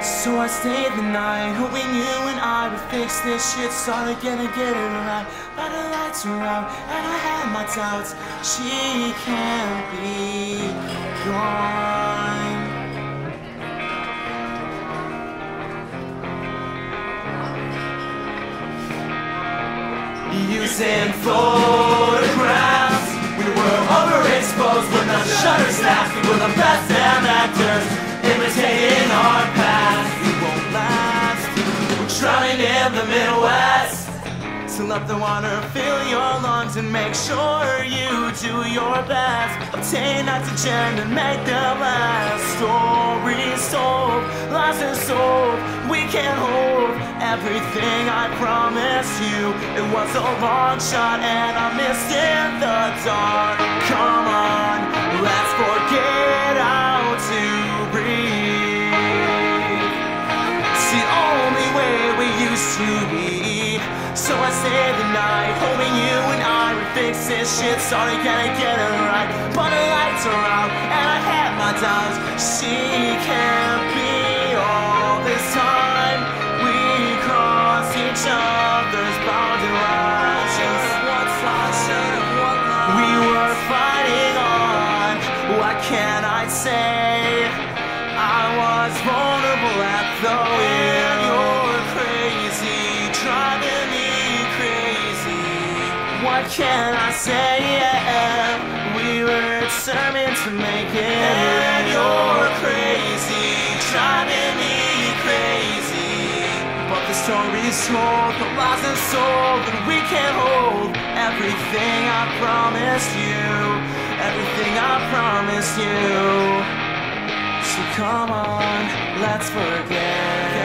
So I stayed the night, hoping you and I would fix this shit. Started gonna get it right, but the lights were out, and I had my doubts. She can't be gone. Using photographs, we were overexposed, but not shutter snaps. We were the best damn the Midwest. So let the water fill your lungs and make sure you do your best. Obtain oxygen and make them last. Stories told, lies are sold. We can't hold everything I promised you. It was a long shot and I missed in the dark. Used to be. So I stayed the night, hoping you and I would fix this shit. Sorry, I get it right? But the lights are out, and I had my doubts. She can't be all this time. We crossed each other's boundary lines. We were fighting on. What can I say? I was vulnerable at the What can I say? Yeah, we were determined to make it. And you're crazy, driving me crazy. But the story's told, the lies are sold, and we can't hold everything I promised you. Everything I promised you. So come on, let's forget.